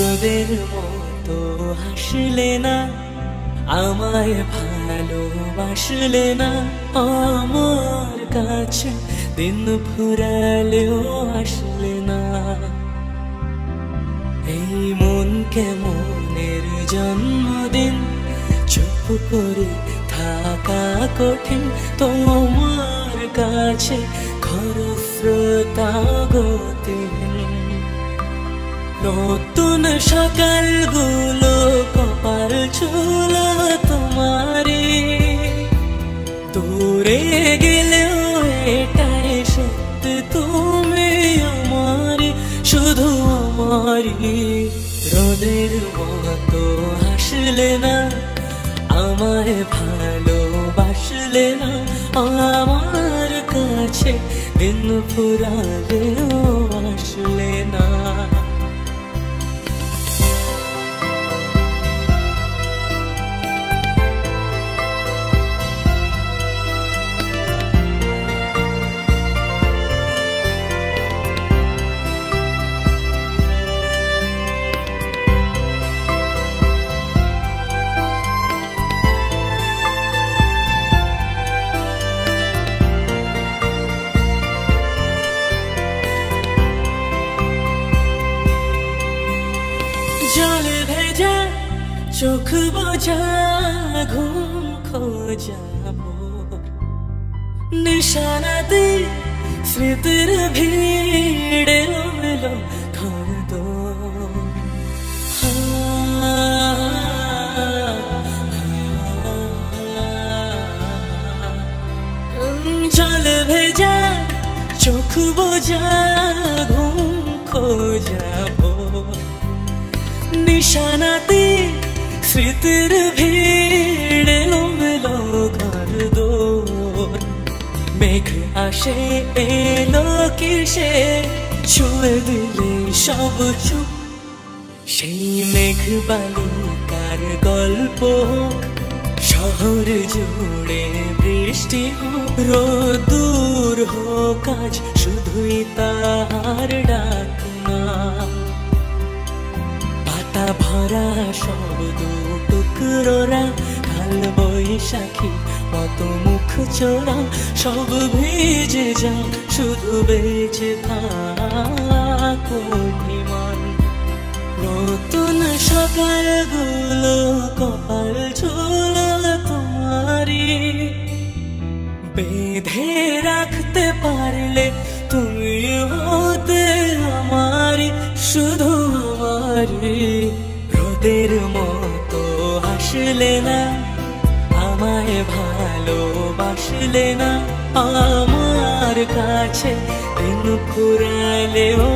রোদের মতো হাসলে না, আমায় ভালোবাসলে না। আমার কাছে দিন ফুরালেও আসলে না। এই মন কেমনের জন্মদিন? চুপ করে থাকা কঠিন। তোমার কাছে খরস্রোতা গতিহীন। নতুন সকালগুলো কপাল ছুল তোমারে। দূরে গেলেও এটাই সত্যি, তুমি আমারি, শুধু আমারি। রোদের মতো হাসলে না, আমায় ভালোবাসলে না, আমার কাছে দিন ফুরালেও আসলে না। জল ভেজা, চোখ বোঝা, ঘুম খোঁজাব নিশানাতে স্মৃতির ভিড় ঘর দো জল ভেজা, চোখ বোঝা, ঘুম খোঁজাবো নিশানাতে স্মৃতির ভিড় এলোমেলো ঘর দোর। মেঘ আসে, এলো কিসে? ছুঁয়ে দিলে সব চুপ। সেই মেঘ বালিকার গল্প শহর জুড়ে বৃষ্টি হোক রোদুর হোক, আজ শুধুই তার ডাক না। পাতা ভরা সব টুকরোরা, কাল বৈশাখী কত মুখ চোরা, সব ভিজে যায় শুধু বেঁচে থাকো অভিমান। নতুন সকালগুলো, কপাল ঝোল তোমারি বেঁধে রাখতে পারলে তুমি হতে আমারি শুধু আমারি রোদের মতো আসলে না আমায় ভালোবাসলে না। আমার কাছে দিন ফুরালেও